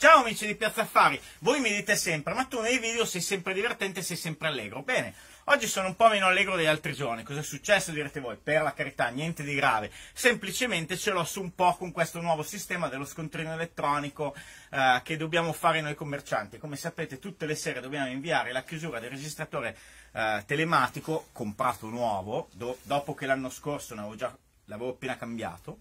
Ciao amici di Piazza Affari, voi mi dite sempre, ma tu nei video sei sempre divertente, sei sempre allegro. Bene, oggi sono un po' meno allegro degli altri giorni. Cosa è successo direte voi? Per la carità, niente di grave. Semplicemente ce l'ho su un po' con questo nuovo sistema dello scontrino elettronico eh, che dobbiamo fare noi commercianti. Come sapete, tutte le sere dobbiamo inviare la chiusura del registratore eh, telematico comprato nuovo, do- dopo che l'anno scorso l'avevo appena cambiato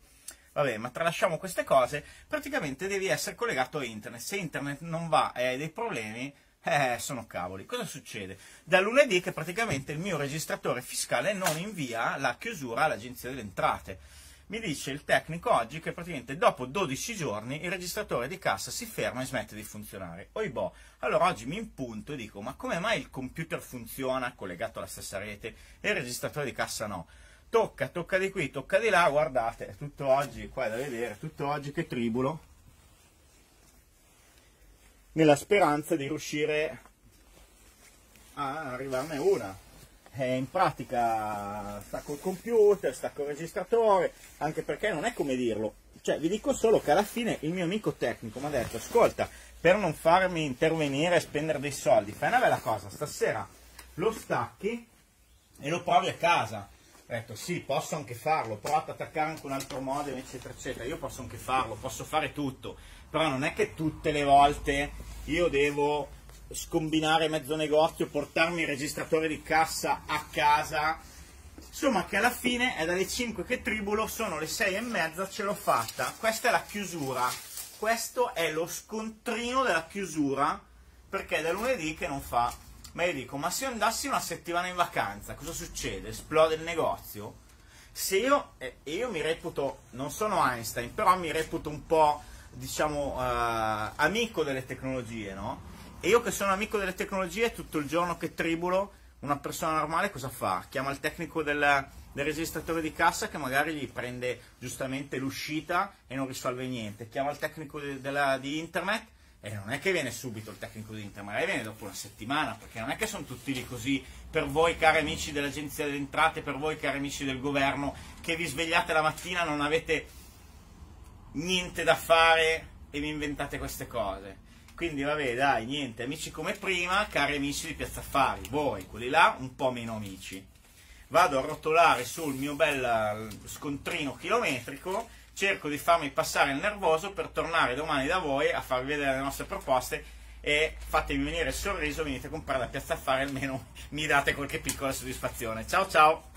Vabbè, ma tralasciamo queste cose, praticamente devi essere collegato a internet. Se internet non va e hai dei problemi, eh, sono cavoli. Cosa succede? Da lunedì che praticamente il mio registratore fiscale non invia la chiusura all'agenzia delle entrate. Mi dice il tecnico oggi che praticamente dopo 12 giorni il registratore di cassa si ferma e smette di funzionare. Oibò, allora oggi mi impunto e dico ma come mai il computer funziona collegato alla stessa rete e il registratore di cassa no? Tocca, tocca di qui, tocca di là, guardate, tutto oggi, qua è da vedere, tutto oggi che tribulo, nella speranza di riuscire a arrivarne una. E in pratica sta col computer, sta col registratore, anche perché non è come dirlo, cioè vi dico solo che alla fine il mio amico tecnico mi ha detto, ascolta, per non farmi intervenire e spendere dei soldi, fai una bella cosa, stasera lo stacchi e lo provi a casa detto sì, posso anche farlo, provato ad attaccare anche un altro modem, eccetera, eccetera. Io posso anche farlo, posso fare tutto, però non è che tutte le volte io devo scombinare mezzo negozio, portarmi il registratore di cassa a casa. Insomma, che alla fine è dalle 5 che tribulo, sono le 6 e mezza, ce l'ho fatta. Questa è la chiusura. Questo è lo scontrino della chiusura, perché è da lunedì che non fa ma io dico, ma se io andassi una settimana in vacanza, cosa succede? Esplode il negozio? Se io, eh, io mi reputo, non sono Einstein, però mi reputo un po', diciamo, uh, amico delle tecnologie, no? E io che sono amico delle tecnologie, tutto il giorno che tribulo, una persona normale cosa fa? Chiama il tecnico del, del registratore di cassa che magari gli prende giustamente l'uscita e non risolve niente. Chiama il tecnico di, della, di internet e non è che viene subito il tecnico di Inter, magari viene dopo una settimana, perché non è che sono tutti lì così, per voi cari amici dell'Agenzia delle Entrate, per voi cari amici del governo, che vi svegliate la mattina, non avete niente da fare e vi inventate queste cose. Quindi vabbè, dai, niente, amici come prima, cari amici di Piazza Affari, voi, quelli là, un po' meno amici. Vado a rotolare sul mio bel scontrino chilometrico cerco di farmi passare il nervoso per tornare domani da voi a farvi vedere le nostre proposte e fatemi venire il sorriso, venite a comprare la piazza affari, almeno mi date qualche piccola soddisfazione. Ciao ciao!